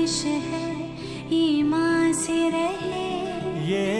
है ईमान से रहे। ये